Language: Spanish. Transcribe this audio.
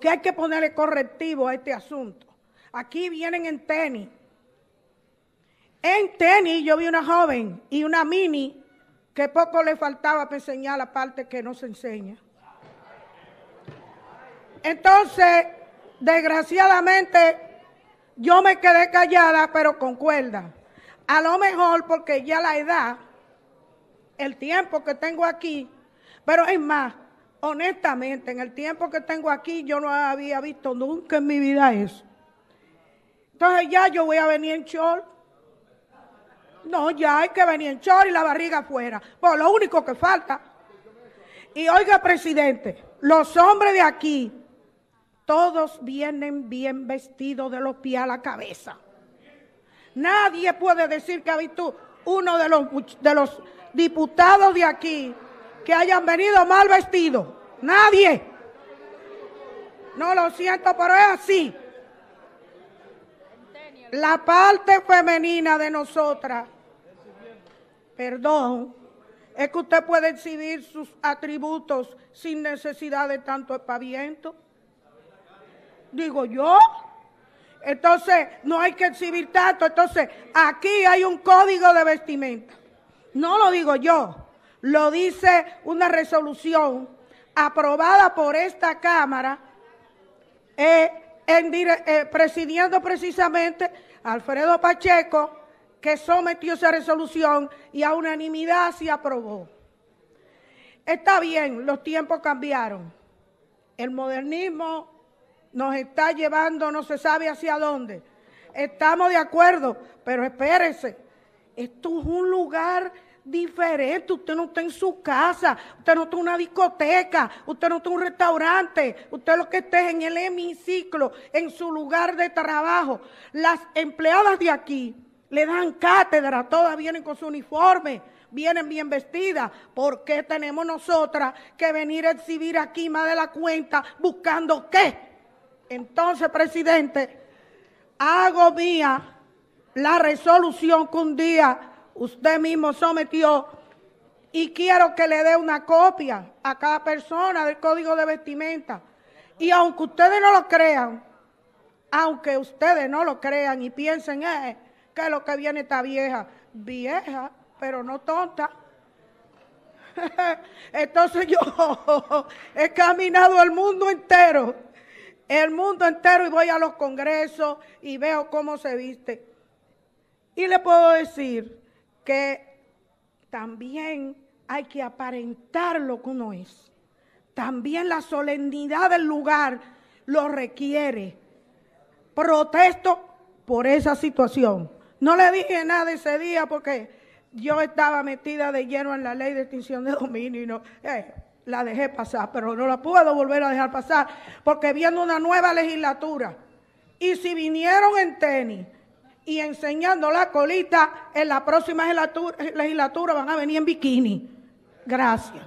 que hay que ponerle correctivo a este asunto. Aquí vienen en tenis. En tenis yo vi una joven y una mini que poco le faltaba para enseñar la parte que no se enseña. Entonces, desgraciadamente, yo me quedé callada, pero con cuerda. A lo mejor porque ya la edad, el tiempo que tengo aquí, pero es más, honestamente, en el tiempo que tengo aquí, yo no había visto nunca en mi vida eso. Entonces ya yo voy a venir en short. No, ya hay que venir en short y la barriga afuera. Pues lo único que falta. Y oiga, presidente, los hombres de aquí, todos vienen bien vestidos de los pies a la cabeza. Nadie puede decir que ha visto uno de los, de los diputados de aquí que hayan venido mal vestidos. Nadie. No lo siento, pero es así. La parte femenina de nosotras, perdón, es que usted puede exhibir sus atributos sin necesidad de tanto espaviento. Digo yo. Entonces, no hay que exhibir tanto. Entonces, aquí hay un código de vestimenta. No lo digo yo lo dice una resolución aprobada por esta Cámara, eh, eh, presidiendo precisamente Alfredo Pacheco, que sometió esa resolución y a unanimidad se aprobó. Está bien, los tiempos cambiaron. El modernismo nos está llevando, no se sabe hacia dónde. Estamos de acuerdo, pero espérese, esto es un lugar diferente. Usted no está en su casa, usted no está en una discoteca, usted no está en un restaurante, usted lo que esté en el hemiciclo, en su lugar de trabajo. Las empleadas de aquí le dan cátedra, todas vienen con su uniforme, vienen bien vestidas. ¿Por qué tenemos nosotras que venir a exhibir aquí más de la cuenta buscando qué? Entonces, presidente, hago mía la resolución que un día usted mismo sometió y quiero que le dé una copia a cada persona del código de vestimenta. Y aunque ustedes no lo crean, aunque ustedes no lo crean y piensen eh, que lo que viene está vieja, vieja, pero no tonta. Entonces yo he caminado el mundo entero, el mundo entero y voy a los congresos y veo cómo se viste. Y le puedo decir que también hay que aparentar lo que uno es. También la solemnidad del lugar lo requiere. Protesto por esa situación. No le dije nada ese día porque yo estaba metida de lleno en la ley de extinción de dominio y no, eh, la dejé pasar, pero no la puedo volver a dejar pasar porque viene una nueva legislatura. Y si vinieron en tenis, y enseñando la colita, en la próxima legislatura, van a venir en bikini. Gracias.